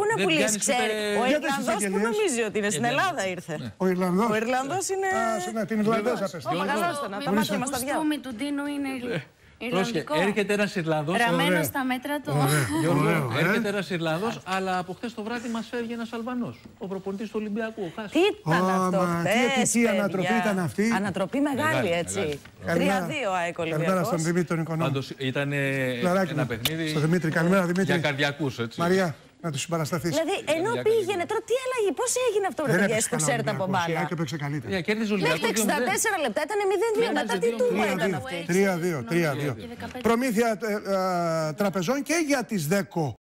Πού να Δεν πουλήσεις, πιάνεις ξέρει. ούτε- Ο Για τις Ιρλανδός που εισαγγελίες. νομίζει ότι είναι στην Ε, ναι. Ελλάδα ήρθε; Ο Ιρλανδός. Ο Ιρλανδός είναι- Α, σε- ναι, την Ιρλανδέζα πες. Ω, μεγαλώστε να τα μάτια μας τα δυο. κουστούμι του Ντίνου είναι Πρόσεχε, Ιρλανδικό. έρχεται ένας Ιρλανδός. Ραμμένο Ωραία. στα μέτρα του. Γιώργο, Ωραίο, ε. έρχεται ένας Ιρλανδός, αλλά από χθες το βράδυ μας φεύγει ένας Αλβανός. Ο προπονητής του Ολυμπιακού. ο Χάς. Τι ήταν Ω, αυτό μα, τι χθες, επιτυχία παιδιά; ανατροπή ήταν αυτή. Ανατροπή μεγάλη, Μεγάλη, έτσι. μεγάλη. 3-2 ΑΕΚ Καλημέρα στον Ολυμπιακός. Δημήτρη τον Οικονόμου. Πάντως ήταν Λαράκι ένα μου. παιχνίδι. Στο Δημήτρη. Καλημέρα, Δημήτρη. Για καρδιακούς, έτσι. Μαρία, να τους συμπαρασταθείς. Δηλαδή, ενώ Για πήγαινε τώρα, τι αλλαγή, πώς έγινε αυτό, ρε παιδιά, που ξέρετε από μπάλα; Και έπαιξε καλύτερα. Για κέρδισε ο Μέχρι Ολυμπιακό. τα 64 λεπτά ήταν 0-2. Μετά τι τούμπα ήταν αυτή. 3-2. 3-2. Προμήθεια ε, ε, τραπεζών και για τις ΔΕΚΟ